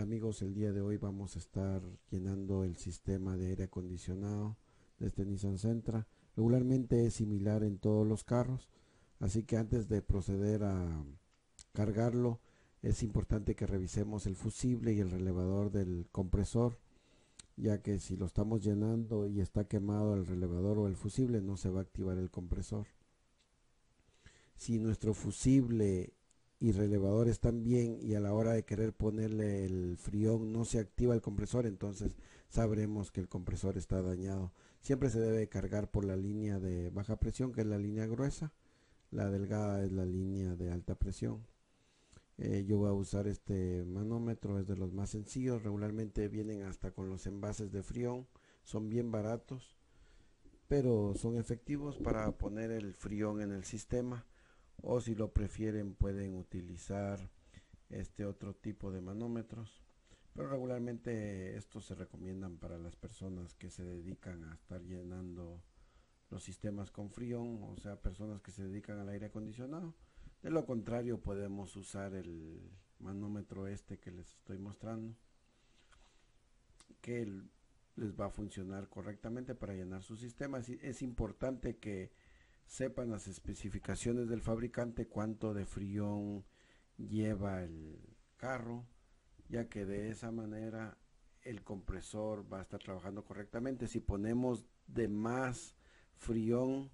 amigos, el día de hoy vamos a estar llenando el sistema de aire acondicionado de este Nissan Sentra. Regularmente es similar en todos los carros, así que antes de proceder a cargarlo es importante que revisemos el fusible y el relevador del compresor, ya que si lo estamos llenando y está quemado el relevador o el fusible no se va a activar el compresor. Si nuestro fusible y relevadores también y a la hora de querer ponerle el frión no se activa el compresor entonces sabremos que el compresor está dañado. Siempre se debe cargar por la línea de baja presión que es la línea gruesa. La delgada es la línea de alta presión. Eh, yo voy a usar este manómetro es de los más sencillos. Regularmente vienen hasta con los envases de frión son bien baratos pero son efectivos para poner el frión en el sistema o si lo prefieren pueden utilizar este otro tipo de manómetros. Pero regularmente estos se recomiendan para las personas que se dedican a estar llenando los sistemas con frión o sea personas que se dedican al aire acondicionado. De lo contrario podemos usar el manómetro este que les estoy mostrando que les va a funcionar correctamente para llenar su sistema es importante que sepan las especificaciones del fabricante cuánto de frión lleva el carro ya que de esa manera el compresor va a estar trabajando correctamente. Si ponemos de más frión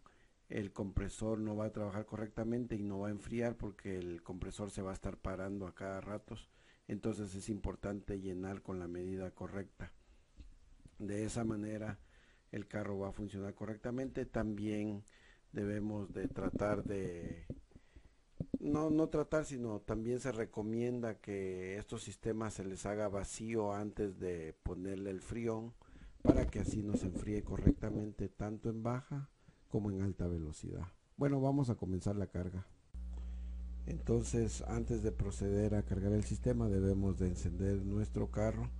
el compresor no va a trabajar correctamente y no va a enfriar porque el compresor se va a estar parando a cada ratos entonces es importante llenar con la medida correcta. De esa manera el carro va a funcionar correctamente. También debemos de tratar de no, no tratar sino también se recomienda que estos sistemas se les haga vacío antes de ponerle el frión para que así nos enfríe correctamente tanto en baja como en alta velocidad. Bueno vamos a comenzar la carga. Entonces antes de proceder a cargar el sistema debemos de encender nuestro carro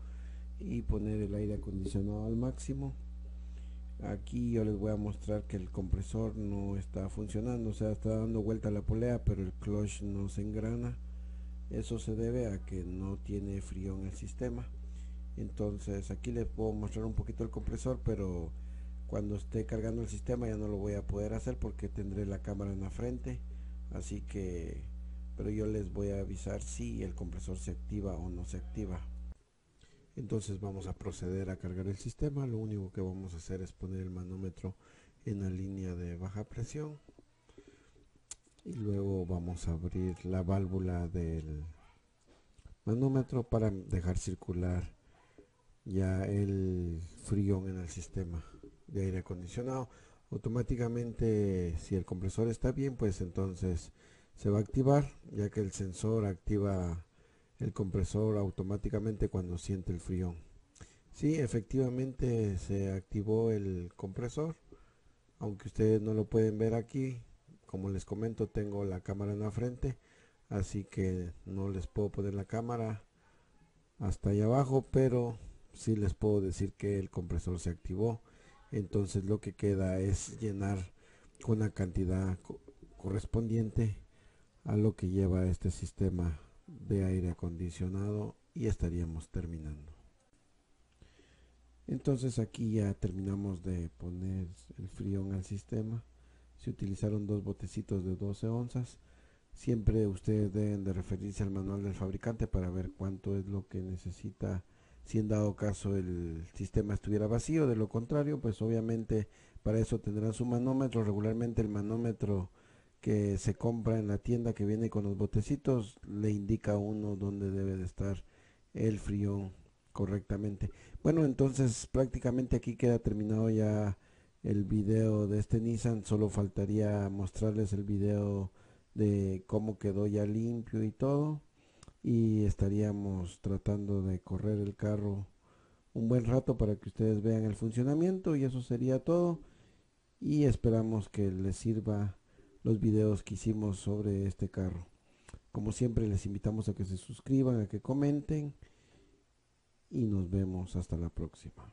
y poner el aire acondicionado al máximo aquí yo les voy a mostrar que el compresor no está funcionando o sea está dando vuelta la polea pero el clutch no se engrana. Eso se debe a que no tiene frío en el sistema. Entonces aquí les puedo mostrar un poquito el compresor pero cuando esté cargando el sistema ya no lo voy a poder hacer porque tendré la cámara en la frente. Así que pero yo les voy a avisar si el compresor se activa o no se activa entonces vamos a proceder a cargar el sistema. Lo único que vamos a hacer es poner el manómetro en la línea de baja presión. Y luego vamos a abrir la válvula del manómetro para dejar circular ya el frío en el sistema de aire acondicionado. Automáticamente si el compresor está bien pues entonces se va a activar ya que el sensor activa el compresor automáticamente cuando siente el frío. Sí, efectivamente se activó el compresor, aunque ustedes no lo pueden ver aquí. Como les comento, tengo la cámara en la frente, así que no les puedo poner la cámara hasta allá abajo, pero sí les puedo decir que el compresor se activó. Entonces lo que queda es llenar con la cantidad correspondiente a lo que lleva este sistema de aire acondicionado y estaríamos terminando. Entonces aquí ya terminamos de poner el frío al sistema. Se utilizaron dos botecitos de 12 onzas. Siempre ustedes deben de referirse al manual del fabricante para ver cuánto es lo que necesita si en dado caso el sistema estuviera vacío. De lo contrario pues obviamente para eso tendrán su manómetro. Regularmente el manómetro que se compra en la tienda que viene con los botecitos le indica a uno dónde debe de estar el frío correctamente. Bueno entonces prácticamente aquí queda terminado ya el video de este Nissan. Solo faltaría mostrarles el video de cómo quedó ya limpio y todo. Y estaríamos tratando de correr el carro un buen rato para que ustedes vean el funcionamiento y eso sería todo. Y esperamos que les sirva los videos que hicimos sobre este carro. Como siempre les invitamos a que se suscriban, a que comenten y nos vemos hasta la próxima.